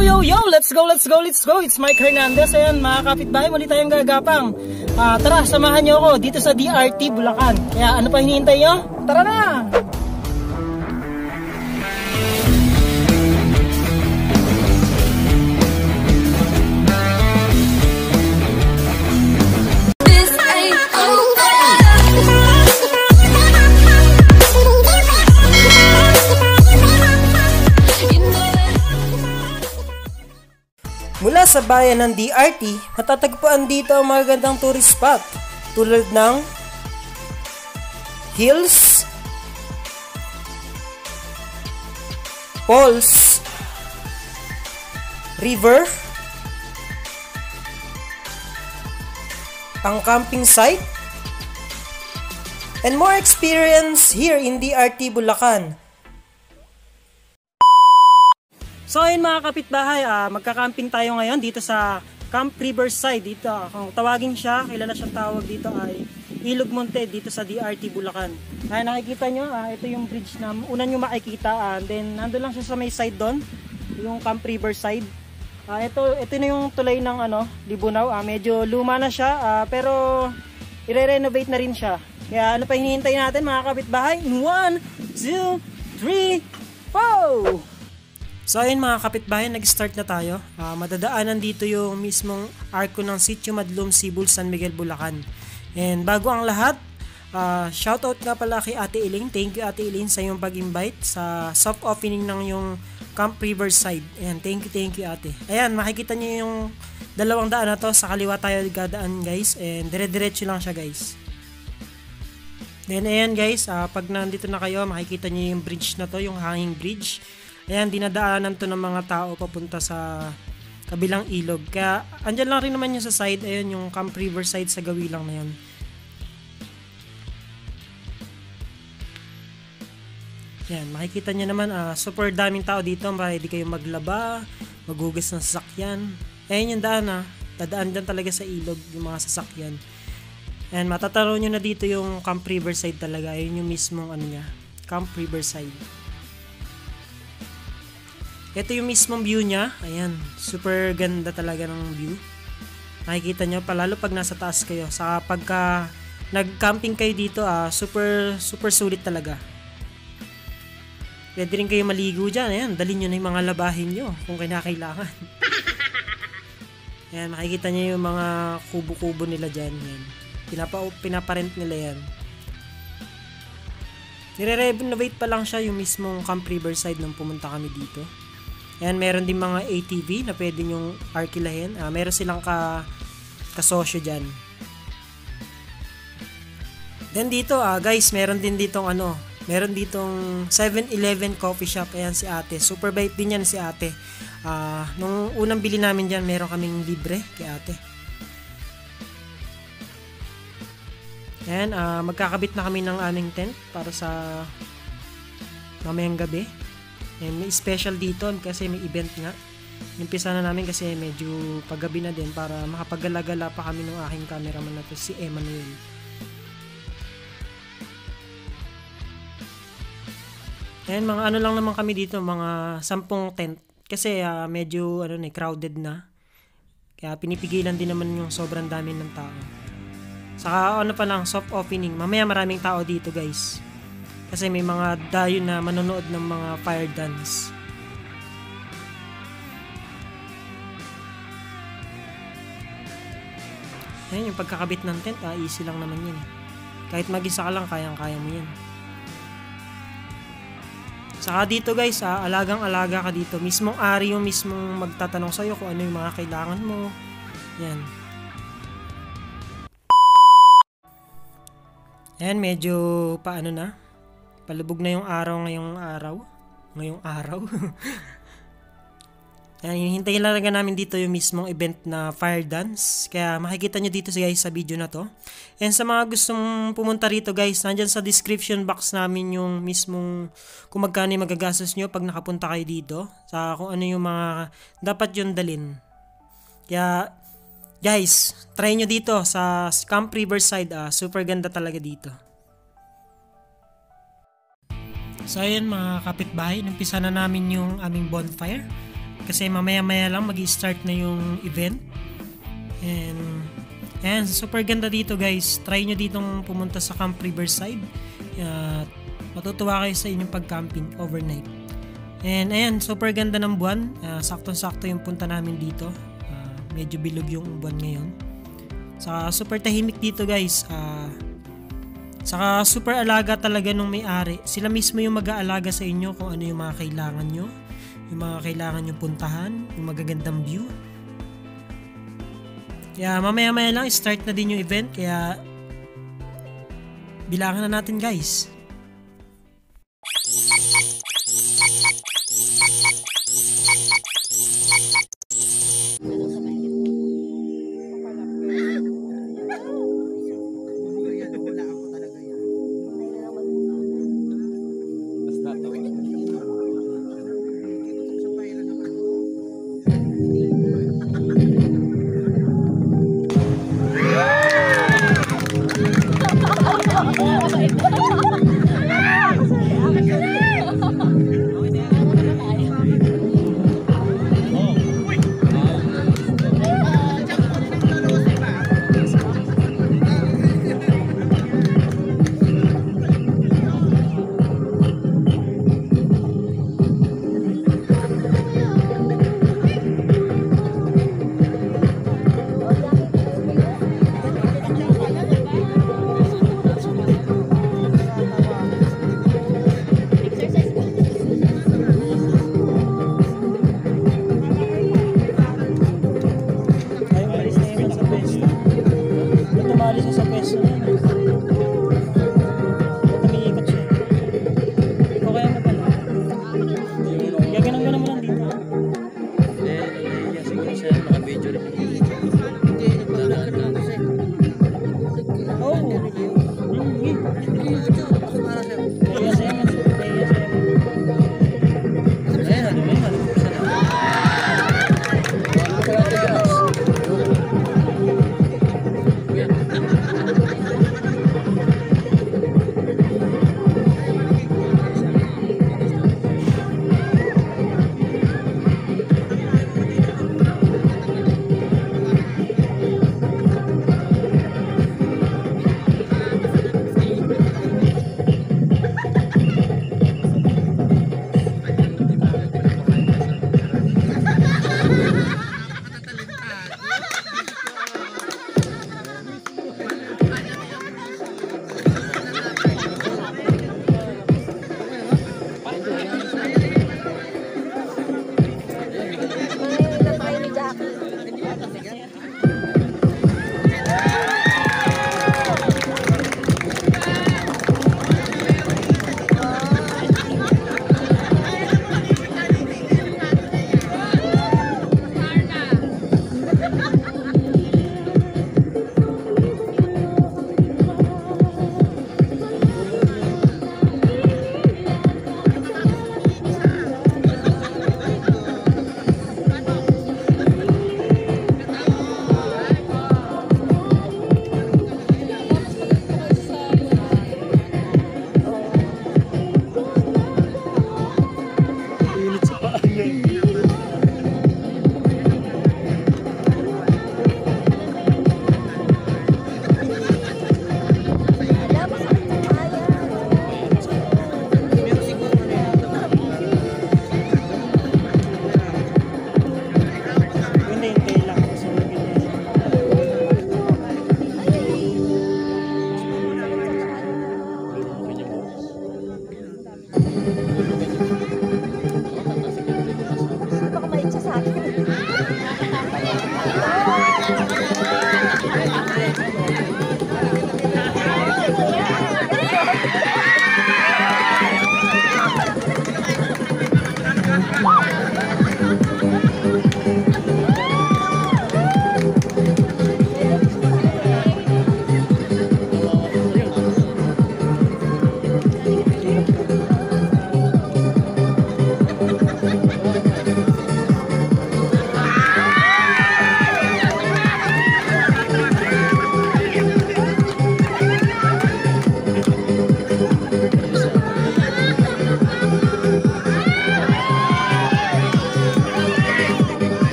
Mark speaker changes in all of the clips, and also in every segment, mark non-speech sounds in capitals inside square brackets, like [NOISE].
Speaker 1: Yo, yo! Let's go, let's go, let's go! It's Mike Hernandez. Ayan, mga kapitbahay, muli tayong gagapang. Uh, tara, samahan nyo ako dito sa DRT Bulacan. Kaya ano pa hinihintay nyo? Tara na! Sa bayan ng DRT, matatagpuan dito ang magagandang tourist spot tulad ng hills, falls, river, ang camping site, and more experience here in DRT Bulacan So ayun mga kapitbahay, uh, magka-camping tayo ngayon dito sa Camp Riverside dito. Kung tawagin siya, kilala siyang tawag dito ay Ilog Monte dito sa DRT Bulacan. Ay nakikita nyo, uh, ito yung bridge na una nyo makikita. Uh, then nando lang siya sa may side doon, yung Camp Riverside. Uh, ito, ito na yung tulay ng ano, Libunaw. Uh, medyo luma na siya, uh, pero i-renovate na rin siya. Kaya ano pa hinihintay natin mga kapitbahay? 1, 2, 3, 4! So ayun mga kapitbahay, nag-start na tayo. Uh, madadaanan dito yung mismong arko ng Sitio Madlum, Sibul, San Miguel, Bulacan. And bago ang lahat, uh, shoutout nga pala kay Ate Iling. Thank you Ate Iling sa iyong pag-invite sa soft opening ng yung Camp Riverside. And thank you, thank you Ate. Ayan, makikita niyo yung dalawang daan na to. Sa kaliwa tayo gadaan guys. And dire-diretso lang siya guys. Then ayan guys, uh, pag nandito na kayo, makikita niyo yung bridge na to, yung hanging bridge. Ayan, dinadaanan to ng mga tao papunta sa kabilang ilog. Kaya, andyan lang rin naman yung sa side. Ayun, yung Camp Riverside sa gawi lang na yun. Yan, makikita nyo naman, uh, super daming tao dito. Pwede kayo maglaba, maghugas ng sasakyan. Ayun yung daan. Ah. Dadaan dyan talaga sa ilog yung mga sasakyan. And matataro nyo na dito yung Camp Riverside talaga. Ayun yung mismong ano niya, Camp Riverside. Ito yung mismong view niya. Ayan, super ganda talaga ng view. Nakikita nyo, palalo pag nasa taas kayo. Sa pagka nag-camping kayo dito, ah, super, super sulit talaga. Pwede rin kayo maligo dyan. Ayan, dalhin nyo na yung mga labahin nyo kung kinakailangan. Ayan, makikita nyo yung mga kubo-kubo nila dyan. Ayan. Pinapa, pinaparent nila yan. Nire-renovate pa lang siya yung mismong Camp Riverside nung pumunta kami dito. Ayan, meron din mga ATV na pwede nyong arkilahin. Uh, meron silang ka kasosyo dyan. Then dito, uh, guys, meron din ditong ano, meron ditong 7-Eleven coffee shop. Ayan si ate. Super bait din yan si ate. Uh, nung unang bili namin dyan, meron kaming libre kay ate. Ayan, uh, magkakabit na kami ng aming tent para sa mamayang gabi. And may special dito kasi may event nga. Nimpisa na namin kasi medyo paggabi na din para makapagala-gala pa kami ng aking cameraman na to, si Emmanuel. Ayan, mga ano lang naman kami dito, mga sampung tent. Kasi uh, medyo ano, eh, crowded na. Kaya pinipigilan din naman yung sobrang dami ng tao. Saka ano pa lang, soft opening. Mamaya maraming tao dito guys. Kasi may mga dayo na manonood ng mga fire dance. Ayan, yung pagkakabit ng tent, ah, easy lang naman yun. Kahit mag-isa ka lang, kayang-kaya mo yan. Saka dito guys, ah, alagang-alaga ka dito. Mismong ari yung mismong magtatanong sa'yo kung ano yung mga kailangan mo. Yan. Ayan, medyo paano na. Palubog na yung araw ngayong araw. Ngayong araw. [LAUGHS] Ayan, hintayin lang namin dito yung mismong event na fire dance. Kaya makikita nyo dito guys sa video na to. And sa mga gustong pumunta rito guys, nandyan sa description box namin yung mismong kung magkano yung magagastos nyo pag nakapunta kayo dito. Sa kung ano yung mga dapat yung dalin. Kaya guys, try nyo dito sa Camp Riverside. Uh, super ganda talaga dito. So ayun mga kapitbahay, nampisa na namin yung aming bonfire. kasi mamaya-maya lang mag start na yung event. And Ayan, super ganda dito guys. Try nyo ditong pumunta sa Camp Riverside. At matutuwa kayo sa inyong pag-camping overnight. And ayan, super ganda ng buwan. Ah, saktong-sakto yung punta namin dito. Ah, medyo bilog yung buwan ngayon. Saka super tahimik dito guys. Ah, saka super alaga talaga nung may-ari. Sila mismo yung mag-aalaga sa inyo kung ano yung mga kailangan nyo. Yung mga kailangan nyo puntahan. Yung magagandang view. Kaya mamaya-maya lang start na din yung event kaya bilangan na natin guys.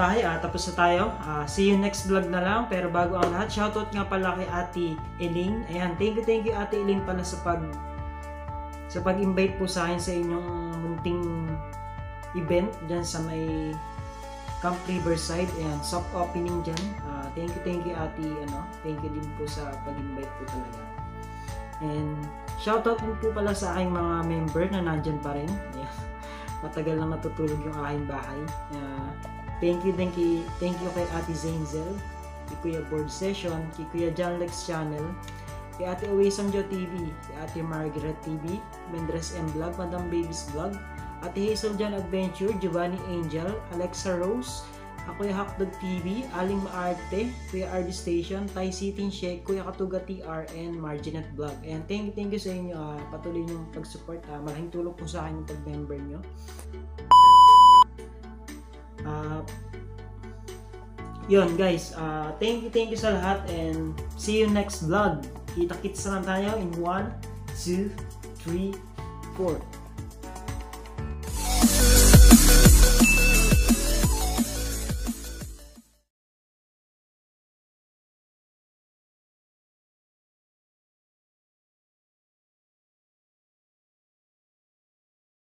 Speaker 1: Kapitbahay, ah, tapos na tayo. Ah, see you next vlog na lang. Pero bago ang lahat, shoutout nga pala kay Ate Eling. Ayan, thank you, thank you Ate Eling pala sa pag sa pag-invite po sa akin sa inyong munting event dyan sa may Camp Riverside. Ayan, soft opening dyan. Ah, thank you, thank you Ate, ano, thank you din po sa pag-invite po talaga. And shoutout din po pala sa aking mga member na nandyan pa rin. Ayan. [LAUGHS] Matagal lang natutulog yung aking bahay. Uh, thank you, thank you, thank you kay Ate Zainzel, kay Kuya Board Session, kay Kuya John Lex Channel, kay Ate Awesome Jo TV, kay Ate Margaret TV, Mendres M Vlog, Madam Babies Vlog, Ate Hazel John Adventure, Giovanni Angel, Alexa Rose, Kuya Hakdog TV, Aling Maarte, Kuya RD Station, Thai City Shake, Kuya Katuga TRN, Marginet Vlog. And thank you, thank you sa inyo. Uh, patuloy niyong pag-support. Uh, malaking tulong po sa akin yung pag-member niyo. Yun guys, uh, thank you, thank you sa lahat and see you next vlog. Kita-kits na lang tayo in 1, 2, 3, 4.